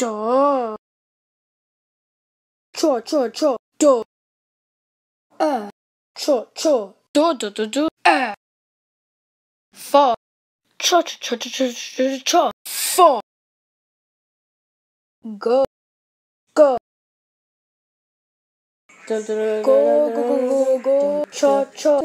Do. Cho cho cho do. Uh. Cho cho do do do do. Uh. Fa. Cho cho cho cho cho cho. four Go. Go. Go, go, go, go, go, cho cha.